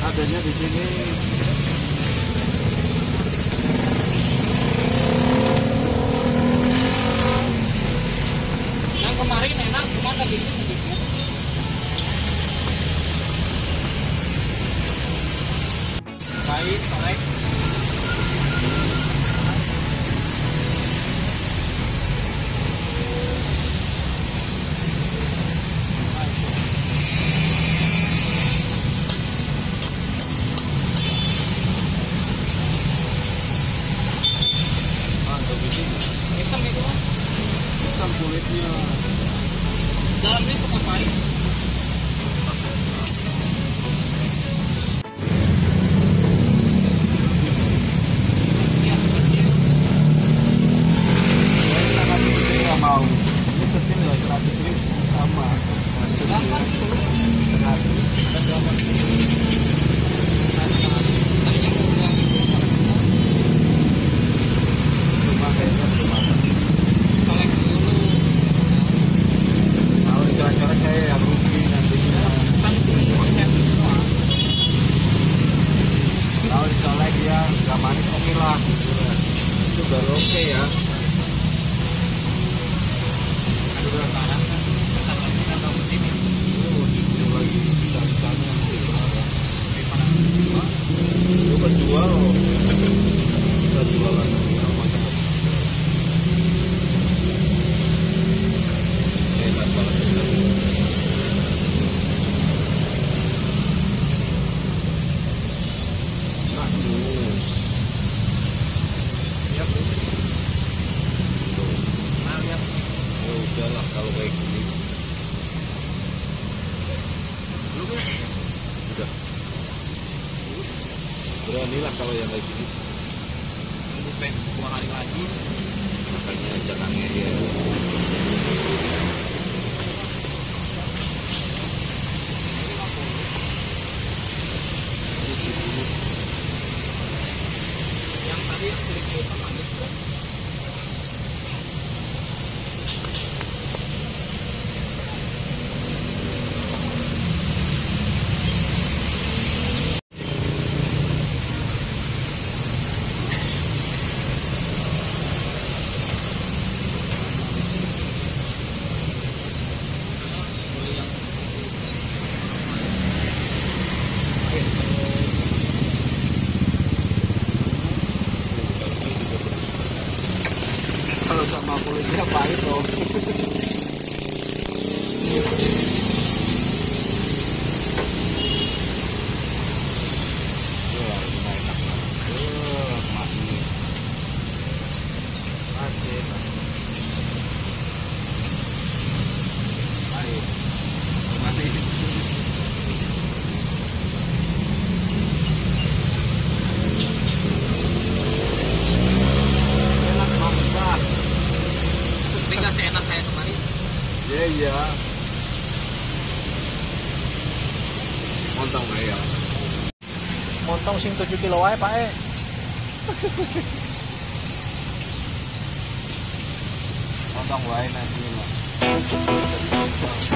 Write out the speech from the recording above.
adanya di sini. Baik, dikit sedikit. Baik, hitam itu hitam kulitnya dalam itu cukup baik sudah oke okay ya. Sudah panas. baik ini belum ya udah. Beranilah kalau yang baik gini. Ini pes dua hari lagi. Makanya jangan ya. 你看白头。Yeah, iya, Montong na. Iya. Montong sing 7 kilo wae, Pak E. Montong wae nanti. lah.